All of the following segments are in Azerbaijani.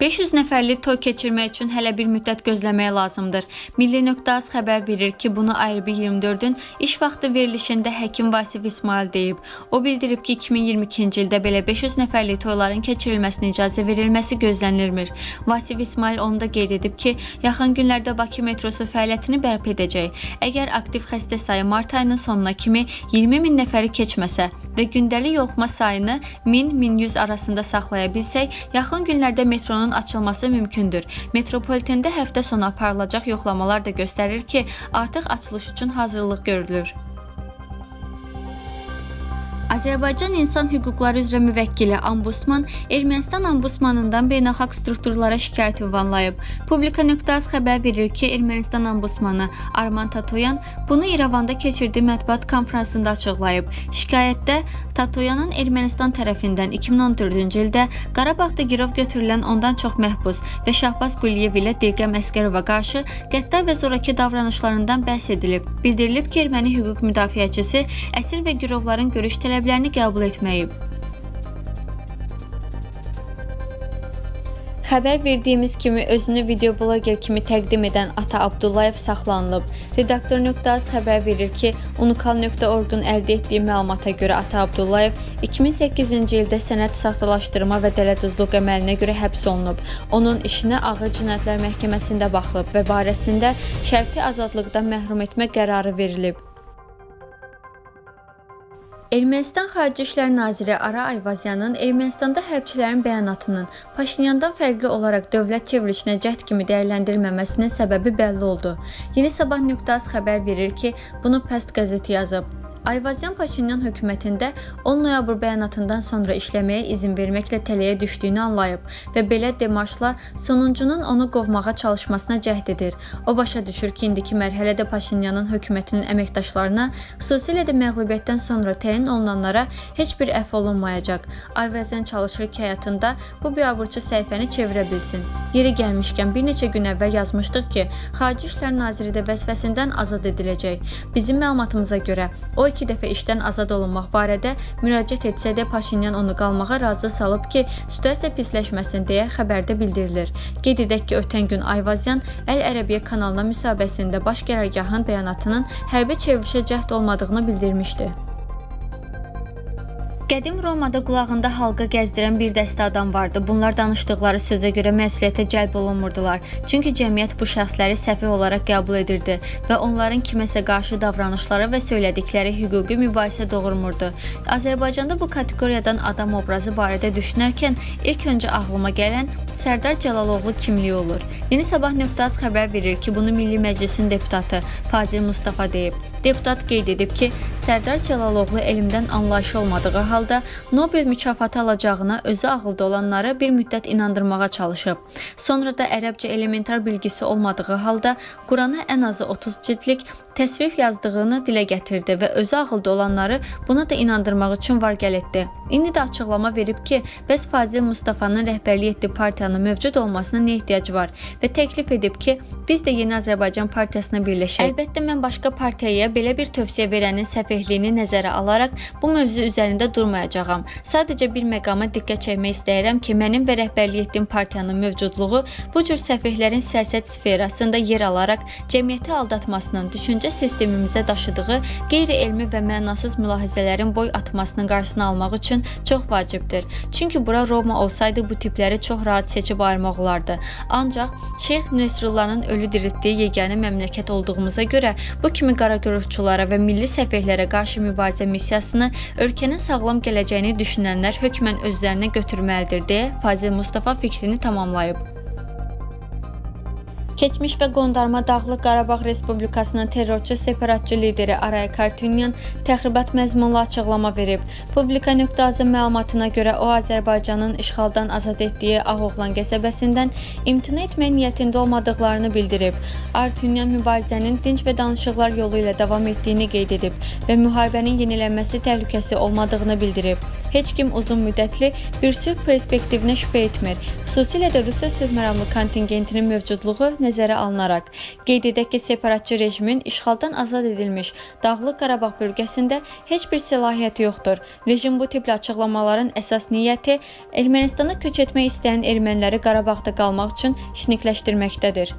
500 nəfərlik toy keçirmək üçün hələ bir müddət gözləmək lazımdır. Milli.az xəbər verir ki, bunu Ayrı 24-ün iş vaxtı verilişində həkim Vasif İsmail deyib. O bildirib ki, 2022-ci ildə belə 500 nəfərlik toyların keçirilməsinə icazə verilməsi gözlənilmir. Vasif İsmail onu da qeyd edib ki, yaxın günlərdə Bakı metrosu fəaliyyətini bərpa edəcək. Əgər aktiv xəstə sayı mart ayının sonuna kimi 20 min nəfəri keçməsə və gündəlik yoluxma sayını 1000-1100 arasında saxlaya bilsək, yaxın günlərdə metronun yolunun açılması mümkündür. Metropolitndə həftə sonu aparılacaq yoxlamalar da göstərir ki, artıq açılış üçün hazırlıq görülür. Azərbaycan İnsan Hüquqları üzrə müvəkkili Ombudsman Ermənistan Ombudsmanından beynəlxalq strukturlara şikayət ünvanlayıb. Publika.az xəbər verir ki, Ermənistan Ombudsmanı Arman Tatoyan bunu İrəvanda keçirdiyi mətbuat konfransında açıqlayıb. Şikayətdə Tatoyanın Ermənistan tərəfindən 2014-cü ildə Qarabağda girov götürülən ondan çox məhbus və Şahbaz Quliyev ilə Dilqəm Əskərova qarşı qəddar və zorakı davranışlarından bəhs edilib. Bildirilib ki, erməni hüquq müdafiəçisi əsir və girovların görüş tələblərini tələblərini qəbul etməyib. Xəbər verdiyimiz kimi özünü videobloger kimi təqdim edən Ata Abdullayev saxlanılıb. Redaktor.az xəbər verir ki, unikal.org-un əldə etdiyi məlumata görə Ata Abdullayev 2008-ci ildə sənəd saxtalaşdırma və dələduzluq əməlinə görə həbs olunub. Onun işinə Ağır Cinayətlər Məhkəməsində baxılıb və barəsində şərti azadlıqdan məhrum etmə qərarı verilib. Ermənistan Xarici İşlər naziri Ara Ayvazyanın Ermənistanda hərbçilərin bəyanatının Paşinyandan fərqli olaraq dövlət çevrilişinə cəhd kimi dəyərləndirilməməsinin səbəbi bəlli oldu. Yeni Sabah.az xəbər verir ki, bunu Pəst qəzeti yazıb. Ayvazyan Paşinyan hökumətində 10 noyabr bəyanatından sonra işləməyə izin verməklə tələyə düşdüyünü anlayıb və belə demarşla sonuncunun onu qovmağa çalışmasına cəhd edir. O başa düşür ki, indiki mərhələdə Paşinyanın hökumətinin əməkdaşlarına, xüsusilə də məğlubiyyətdən sonra təyin olunanlara heç bir əfv olunmayacaq. Ayvazyan çalışır ki, həyatında bu biabırçı səhifəni çevirə bilsin. Yeri gəlmişkən bir neçə gün əvvəl yazmışdıq ki, Xarici İşlər Naziri də vəzifəsindən azad ediləcək. Bizim məlumatımıza görə o iki dəfə işdən azad olunmaq barədə müraciət etsə də Paşinyan onu qalmağa razı salıb ki, situasiya pisləşməsin deyə xəbərdə bildirilir. Qeyd edək ki, ötən gün Ayvazyan Əl Ərəbiyyə kanalına müsahibəsində baş qərargahın bəyanatının hərbi çevrilişə cəhd olmadığını bildirmişdi. Qədim Romada qulağında halqa gəzdirən bir dəstə adam vardı. Bunlar danışdıqları sözə görə məsuliyyətə cəlb olunmurdular. Çünki cəmiyyət bu şəxsləri səfih olaraq qəbul edirdi və onların kiməsə qarşı davranışları və söylədikləri hüquqi mübahisə doğurmurdu. Azərbaycanda bu kateqoriyadan adam obrazı barədə düşünərkən ilk öncə ağlıma gələn Sərdar Cəlaloğlu kimliyi olur. Yeni Sabah.az xəbər verir ki, bunu Milli Məclisin deputatı Fazil Mustafa deyib. Deputat qeyd edib ki, Sərdar Cəlaloğlu elmdən anlayışı olmadığı halda Nobel mükafatı alacağına özü ağılda olanları bir müddət inandırmağa çalışıb. Sonra da ərəbcə elementar bilgisi olmadığı halda Qurana ən azı 30 cildlik təsvif yazdığını dilə gətirdi və özü ağılda olanları buna da inandırmaq üçün var gəl etdi. İndi də açıqlama verib ki, bəs Fazil Mustafanın rəhbərlik etdiyi partiyanın mövcud olmasına nə ehtiyac var və təklif edib ki, biz də Yeni Azərbaycan Partiyasına birləşək. Əlbəttə mən başqa partiyaya belə bir tövsiyə verənin səfeh səfehliyini nəzərə alaraq bu mövzu üzərində durmayacağam. Sadəcə bir məqama diqqət çəkmək istəyirəm ki, mənim və rəhbərlik etdiyim partiyanın mövcudluğu bu cür səfehlərin siyasət sferasında yer alaraq cəmiyyəti aldatmasının düşüncə sistemimizə daşıdığı qeyri-elmi və mənasız mülahizələrin boy atmasının qarşısını almaq üçün çox vacibdir. Çünki bura Roma olsaydı bu tipləri çox rahat seçib ayırmaq olardı. Ancaq Şeyx Nesrullahın ölü diriltdiyi yeganə məmləkət olduğumuza görə bu kimi qaraqörükçülara və milli səfehlərə qarşı mübarizə missiyasını ölkənin sağlam gələcəyini düşünənlər hökmən özlərinə götürməlidir deyə Fazil Mustafa fikrini tamamlayıb. Keçmiş və qondarma Dağlıq Qarabağ Respublikasının terrorçu separatçı lideri Araya Kartunyan təxribat məzmunlu açıqlama verib. Publika.az-ın məlumatına görə o Azərbaycanın işğaldan azad etdiyi Ağoğlan qəsəbəsindən imtina etmək niyyətində olmadıqlarını bildirib. Artunyan mübarizənin dinc və danışıqlar yolu ilə davam etdiyini qeyd edib və müharibənin yenilənməsi təhlükəsi olmadığını bildirib. Heç kim uzun müddətli bir sülh perspektivinə şübhə etmir. Xüsusilə də Rusiya sülh məramlı kontingentinin mövcudluğu nəzərə alınaraq. Qeyd edək ki, separatçı rejimin işğaldan azad edilmiş Dağlıq Qarabağ bölgəsində heç bir səlahiyyəti yoxdur. Rejim bu tipli açıqlamaların əsas niyyəti Ermənistana köç etmək istəyən erməniləri Qarabağda qalmaq üçün şinikləşdirməkdədir.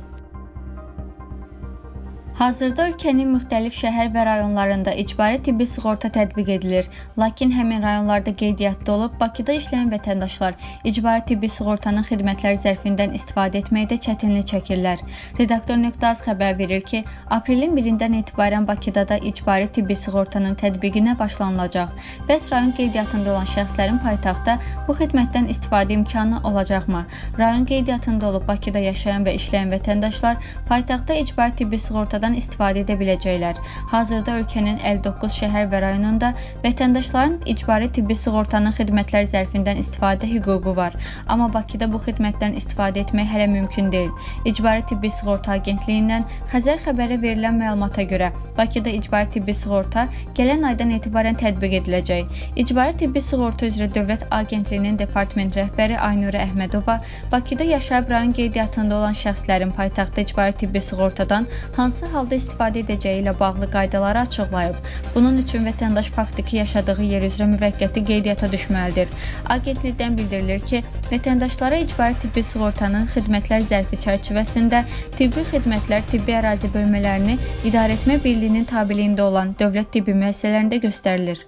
Hazırda ölkənin müxtəlif şəhər və rayonlarında icbari tibbi sığorta tətbiq edilir. Lakin həmin rayonlarda qeydiyyatda olub Bakıda işləyən vətəndaşlar icbari tibbi sığortanın xidmətləri zərfindən istifadə etməkdə çətinlik çəkirlər. Redaktor Nöqtaz xəbər verir ki, aprelin 1-dən etibarən Bakıda da icbari tibbi sığortanın tətbiqinə başlanılacaq. Bəs rayon qeydiyyatında olan şəxslərin paytaxtda bu xidmətdən istifadə imkanı olacaqmı? Rayon qeydiyyatında olub Bakıda yaşayan və işləyən vətəndaşlar paytaxtda icbari tibbi sığortadan imkanlardan istifadə edə biləcəklər. Hazırda ölkənin 59 şəhər və rayonunda vətəndaşların icbari tibbi sığortanın xidmətləri zərfindən istifadə hüququ var. Amma Bakıda bu xidmətdən istifadə etmək hələ mümkün deyil. İcbari tibbi sığorta agentliyindən Xəzər xəbəri verilən məlumata görə Bakıda icbari tibbi sığorta gələn aydan etibarən tətbiq ediləcək. İcbari tibbi sığorta üzrə Dövlət Agentliyinin department rəhbəri Aynurə Əhmədova Bakıda yaşayıb rayon qeydiyyatında olan şəxslərin paytaxtda icbari tibbi sığortadan hansı halda istifadə edəcəyi ilə bağlı qaydaları açıqlayıb. Bunun üçün vətəndaş faktiki yaşadığı yer üzrə müvəqqəti qeydiyyata düşməlidir. Agentlikdən bildirilir ki, vətəndaşlara icbari tibbi sığortanın xidmətlər zərfi çərçivəsində tibbi xidmətlər tibbi ərazi bölmələrini idarəetmə birliyinin tabeliyində olan dövlət tibbi müəssisələrində göstərilir.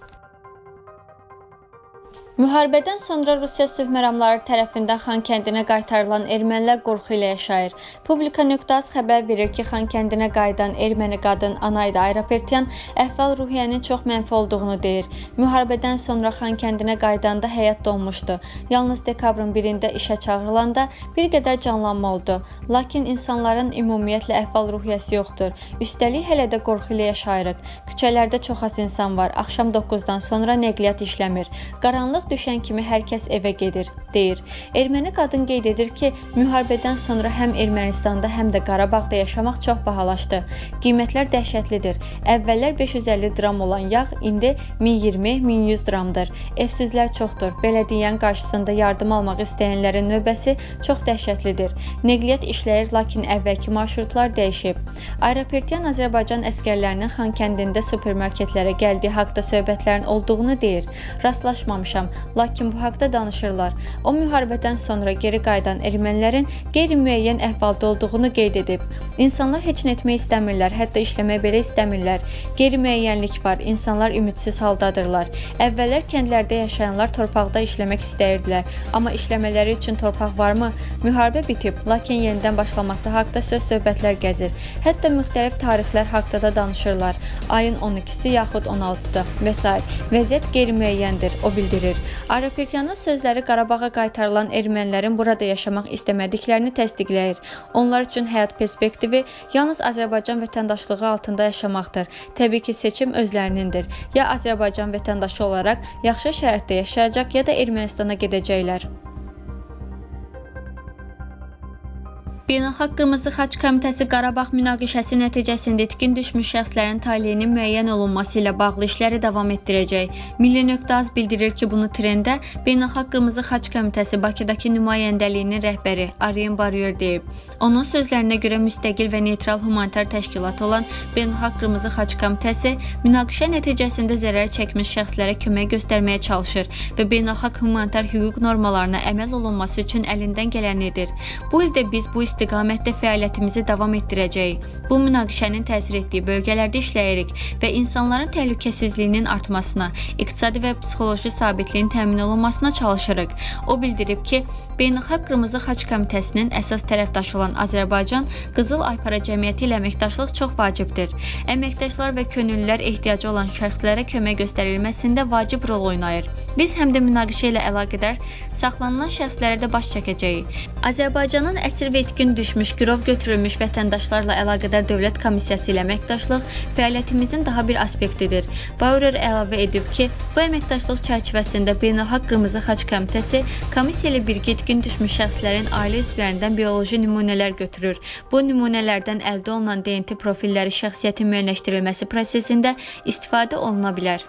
Müharibədən sonra Rusiya sülh məramları tərəfindən Xan kəndinə qaytarılan ermənilər qorxu ilə yaşayır. Publika.az xəbər verir ki, Xan kəndinə qayıdan erməni qadın Anayda Ayrapertyan əhval-ruhiyyənin çox mənfi olduğunu deyir. Müharibədən sonra Xan kəndinə qaydanda həyat donmuşdu. Yalnız dekabrın 1-də işə çağırılanda bir qədər canlanma oldu. Lakin insanların ümumiyyətlə əhval-ruhiyyəsi yoxdur. Üstəlik hələ də qorxu ilə yaşayırıq. Küçələrdə çox az insan var. Axşam 9-dan sonra nəqliyyat işləmir. Qaranlıq düşən kimi hər kəs evə gedir, deyir. Erməni qadın qeyd edir ki, müharibədən sonra həm Ermənistanda, həm də Qarabağda yaşamaq çox bahalaşdı. Qiymətlər dəhşətlidir. Əvvəllər 550 dram olan yağ indi 1020-1100 dramdır. Evsizlər çoxdur. Bələdiyyənin qarşısında yardım almaq istəyənlərin növbəsi çox dəhşətlidir. Nəqliyyat işləyir, lakin əvvəlki marşrutlar dəyişib. Aeropertiyan Azərbaycan əskərlərinin Xankəndində supermarketlərə gəldiyi haqqda söhbətlərin olduğunu deyir. Rastlaşmamışam lakin bu haqda danışırlar. O müharibədən sonra geri qayıdan ermənilərin qeyri-müəyyən əhvalda olduğunu qeyd edib. İnsanlar heç nə etmək istəmirlər, hətta işləmək belə istəmirlər. Qeyri-müəyyənlik var, insanlar ümidsiz haldadırlar. Əvvəllər kəndlərdə yaşayanlar torpaqda işləmək istəyirdilər, amma işləmələri üçün torpaq varmı? Müharibə bitib, lakin yenidən başlaması haqqında söz-söhbətlər gəzir. Hətta müxtəlif tarixlər haqqında da danışırlar. Ayın 12-si yaxud 16-sı və s. Vəziyyət qeyri-müəyyəndir, o bildirir. Arapetyanın sözləri Qarabağa qaytarılan ermənilərin burada yaşamaq istəmədiklərini təsdiqləyir. Onlar üçün həyat perspektivi yalnız Azərbaycan vətəndaşlığı altında yaşamaqdır. Təbii ki, seçim özlərinindir. Ya Azərbaycan vətəndaşı olaraq yaxşı şəraitdə yaşayacaq, ya da Ermənistana gedəcəklər. Beynəlxalq Qırmızı Xaç Komitəsi Qarabağ münaqişəsi nəticəsində itkin düşmüş şəxslərin taleyinin müəyyən olunması ilə bağlı işləri davam etdirəcək. Milli Nöqtaz bildirir ki, bunu trendə Beynəlxalq Qırmızı Xaç Komitəsi Bakıdakı nümayəndəliyinin rəhbəri Aryen Baryer deyib. Onun sözlərinə görə müstəqil və neytral humanitar təşkilat olan Beynəlxalq Qırmızı Xaç Komitəsi münaqişə nəticəsində zərər çəkmiş şəxslərə kömək göstərməyə çalışır və beynəlxalq humanitar hüquq normalarına əməl olunması üçün əlindən gələni edir. Bu ildə biz bu istiqamətdə fəaliyyətimizi davam etdirəcəyik. Bu münaqişənin təsir etdiyi bölgələrdə işləyirik və insanların təhlükəsizliyinin artmasına, iqtisadi və psixoloji sabitliyin təmin olunmasına çalışırıq. O bildirib ki, Beynəlxalq Qırmızı Xaç Komitəsinin əsas tərəfdaşı olan Azərbaycan Qızıl Aypara Cəmiyyəti ilə əməkdaşlıq çox vacibdir. Əməkdaşlar və könüllülər ehtiyacı olan şəxslərə kömək göstərilməsində vacib rol oynayır. Biz həm də münaqişə ilə əlaqədar saxlanılan şəxslərə də baş çəkəcəyik. Azərbaycanın əsir və itkin düşmüş, girov götürülmüş vətəndaşlarla əlaqədar dövlət komissiyası ilə əməkdaşlıq fəaliyyətimizin daha bir aspektidir. Bauer əlavə edib ki, bu əməkdaşlıq çərçivəsində Beynəlxalq Qırmızı Xaç Komitəsi komissiya ilə birgə itkin düşmüş şəxslərin ailə üzvlərindən bioloji nümunələr götürür. Bu nümunələrdən əldə olunan DNT profilləri şəxsiyyətin müəyyənləşdirilməsi prosesində istifadə oluna bilər.